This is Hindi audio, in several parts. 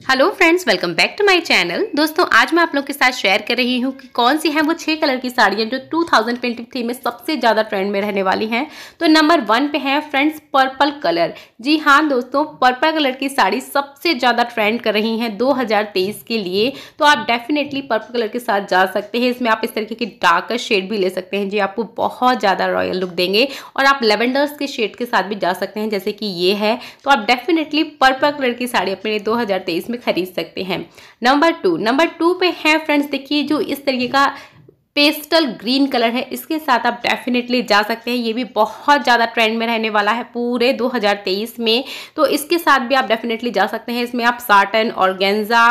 Hello friends welcome back to my channel दोस्तों, आज मैं आप लोग के साथ शेयर कर रही हूँ कि कौन सी हैं वो छह कलर की साड़ियाँ जो 2023 में सबसे ज़्यादा ट्रेंड में रहने वाली हैं। तो नंबर वन पे है फ्रेंड्स पर्पल कलर जी हाँ दोस्तों पर्पल कलर की साड़ी सबसे ज़्यादा ट्रेंड कर रही हैं 2023 के लिए। तो आप डेफिनेटली पर्पल कलर के साथ जा सकते हैं। इसमें आप इस तरीके की डार्कर शेड भी ले सकते हैं। जी, आपको बहुत ज़्यादा रॉयल लुक देंगे। और आप लेवेंडर्स के शेड के साथ भी जा सकते हैं, जैसे कि ये है। तो आप डेफिनेटली पर्पल कलर की साड़ी अपने दो में खरीद सकते हैं। नंबर टू नंबर टू पे है फ्रेंड्स देखिए जो इस तरीके का पेस्टल ग्रीन कलर है, इसके साथ आप डेफिनेटली जा सकते हैं। ये भी बहुत ज़्यादा ट्रेंड में रहने वाला है पूरे 2023 में। तो इसके साथ भी आप डेफिनेटली जा सकते हैं। इसमें आप साटन और गेंजा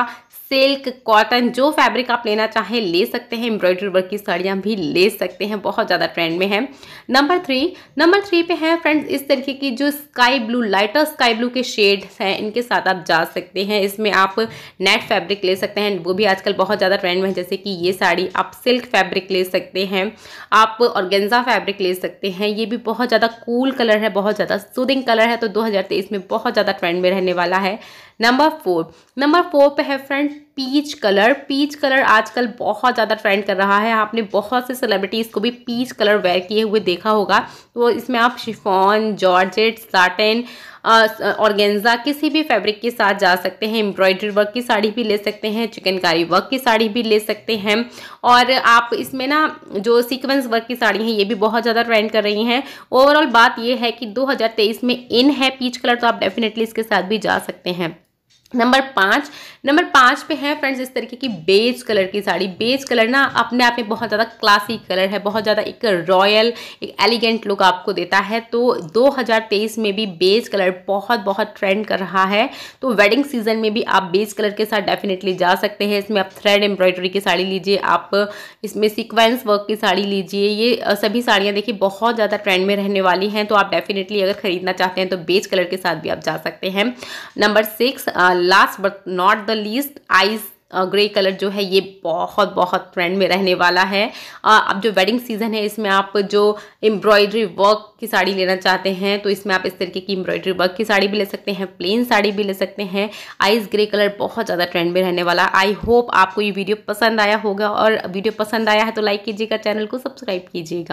सिल्क, कॉटन, जो फैब्रिक आप लेना चाहें ले सकते हैं। एम्ब्रॉयडरी वर्क की साड़ियाँ भी ले सकते हैं। बहुत ज़्यादा ट्रेंड में है। नंबर थ्री नंबर थ्री पे है फ्रेंड्स, इस तरीके की जो sky blue, lighter sky blue के शेड्स हैं, इनके साथ आप जा सकते हैं। इसमें आप नेट फैब्रिक ले सकते हैं। वो भी आजकल बहुत ज़्यादा ट्रेंड में है। जैसे कि ये साड़ी आप सिल्क फैब्रिक ले सकते हैं। आप ऑर्गेन्जा फैब्रिक ले सकते हैं। ये भी बहुत ज़्यादा कूल कलर है, बहुत ज़्यादा सूदिंग कलर है। तो दो हज़ार तेईस में बहुत ज़्यादा ट्रेंड में रहने वाला है। नंबर फोर नंबर फोर पे है friend peach colour peach colour आजकल बहुत ज़्यादा ट्रेंड कर रहा है। आपने बहुत से सेलिब्रिटीज़ को भी पीच कलर वेयर किए हुए देखा होगा। तो इसमें आप शिफॉन जॉर्जेट साटन ऑर्गेन्जा किसी भी फैब्रिक के साथ जा सकते हैं। एम्ब्रॉयडरी वर्क की साड़ी भी ले सकते हैं। चिकनकारी वर्क की साड़ी भी ले सकते हैं। और आप इसमें ना जो सीक्वेंस वर्क की साड़ी हैं, ये भी बहुत ज़्यादा ट्रेंड कर रही हैं। ओवरऑल बात ये है कि 2023 में इन है पीच कलर तो आप डेफिनेटली इसके साथ भी जा सकते हैं। नंबर पाँच नंबर पाँच पे है फ्रेंड्स इस तरीके की बेज कलर की साड़ी। बेज कलर ना अपने आप में बहुत ज़्यादा क्लासिक कलर है, बहुत ज़्यादा एक रॉयल एक एलिगेंट लुक आपको देता है। तो 2023 में भी बेज कलर बहुत बहुत ट्रेंड कर रहा है। तो वेडिंग सीज़न में भी आप बेज कलर के साथ डेफिनेटली जा सकते हैं। इसमें आप थ्रेड एम्ब्रॉयडरी की साड़ी लीजिए, आप इसमें सिक्वेंस वर्क की साड़ी लीजिए। ये सभी साड़ियाँ देखिए बहुत ज़्यादा ट्रेंड में रहने वाली हैं। तो आप डेफिनेटली अगर ख़रीदना चाहते हैं तो बेज कलर के साथ भी आप जा सकते हैं। Number six last but not the least ice grey colour जो है, ये बहुत बहुत ट्रेंड में रहने वाला है। अब जो वेडिंग सीज़न है, इसमें आप जो एम्ब्रॉयडरी वर्क की साड़ी लेना चाहते हैं तो इसमें आप इस तरीके की एम्ब्रॉयडरी वर्क की साड़ी भी ले सकते हैं प्लेन साड़ी भी ले सकते हैं। आइस ग्रे कलर बहुत ज़्यादा ट्रेंड में रहने वाला। आई होप आपको ये वीडियो पसंद आया होगा, और वीडियो पसंद आया है तो लाइक कीजिएगा चैनल को सब्सक्राइब कीजिएगा।